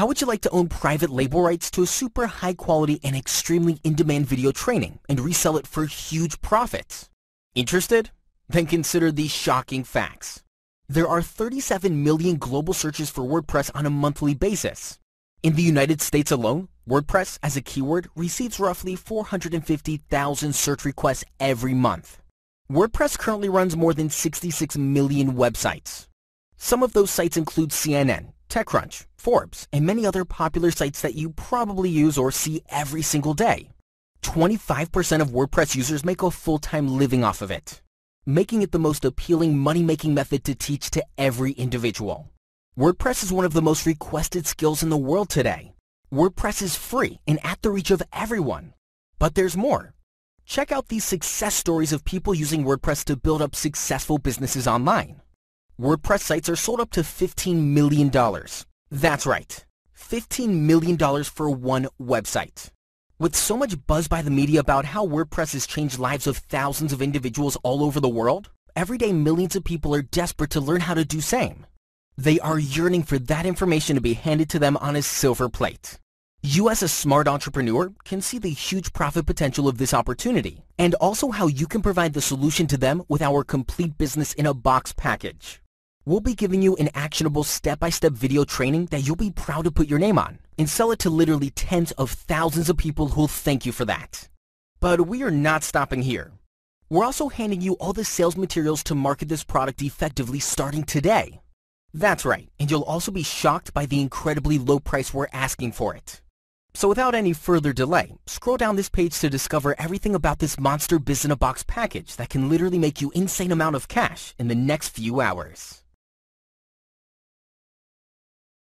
How would you like to own private label rights to a super high quality and extremely in-demand video training and resell it for huge profits? Interested? Then consider these shocking facts. There are 37 million global searches for WordPress on a monthly basis. In the United States alone, WordPress as a keyword receives roughly 450,000 search requests every month. WordPress currently runs more than 66 million websites. Some of those sites include CNN, TechCrunch, Forbes, and many other popular sites that you probably use or see every single day. 25% of WordPress users make a full-time living off of it, making it the most appealing money-making method to teach to every individual. WordPress is one of the most requested skills in the world today. WordPress is free and at the reach of everyone. But there's more. Check out these success stories of people using WordPress to build up successful businesses online. WordPress sites are sold up to $15 million. That's right, $15 million for one website. With so much buzz by the media about how WordPress has changed lives of thousands of individuals all over the world, every day millions of people are desperate to learn how to do same. They are yearning for that information to be handed to them on a silver plate. You as a smart entrepreneur can see the huge profit potential of this opportunity and also how you can provide the solution to them with our complete business in a box package. We'll be giving you an actionable step-by-step video training that you'll be proud to put your name on and sell it to literally tens of thousands of people who'll thank you for that. But we are not stopping here. We're also handing you all the sales materials to market this product effectively starting today. That's right, and you'll also be shocked by the incredibly low price we're asking for it. So without any further delay, scroll down this page to discover everything about this monster Biz in a Box package that can literally make you insane amount of cash in the next few hours.